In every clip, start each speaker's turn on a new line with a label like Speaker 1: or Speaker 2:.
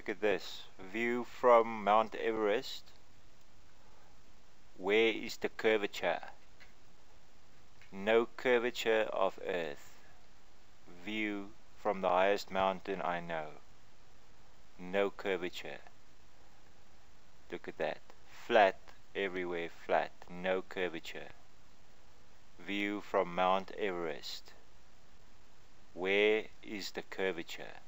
Speaker 1: Look at this. View from Mount Everest. Where is the curvature? No curvature of Earth. View from the highest mountain I know. No curvature. Look at that. Flat everywhere, flat. No curvature. View from Mount Everest. Where is the curvature?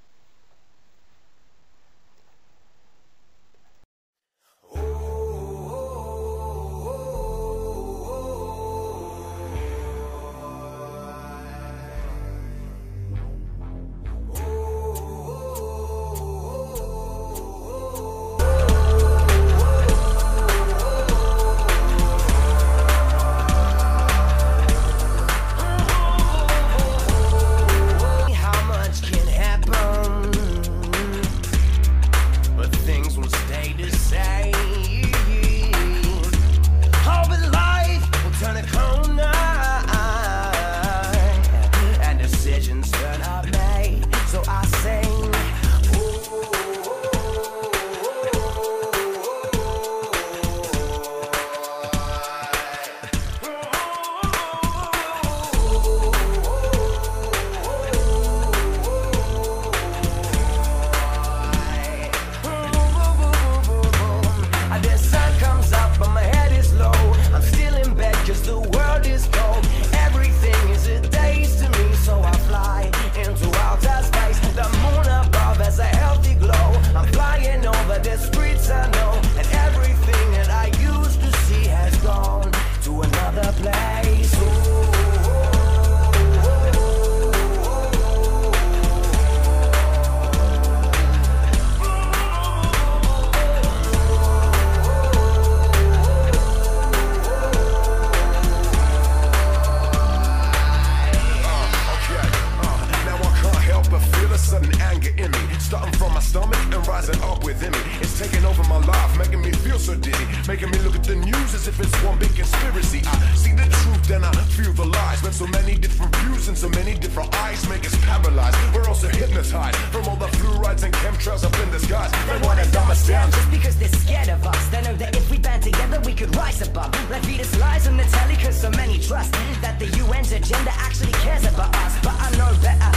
Speaker 2: Rising up within me. It's taking over my life, making me feel so dizzy. Making me look at the news as if it's one big conspiracy. I see the truth, then I feel the lies. When so many different views and so many different eyes make us paralyzed. We're also hypnotized from all the fluorides and chemtrails up in the skies. They wanna dumb us down.
Speaker 3: just because they're scared of us. They know that if we band together, we could rise above. Like feed us lies on the telly, cause so many trust that the UN's agenda actually cares about us. But I know better.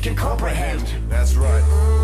Speaker 3: Nobody can comprehend.
Speaker 2: That's right.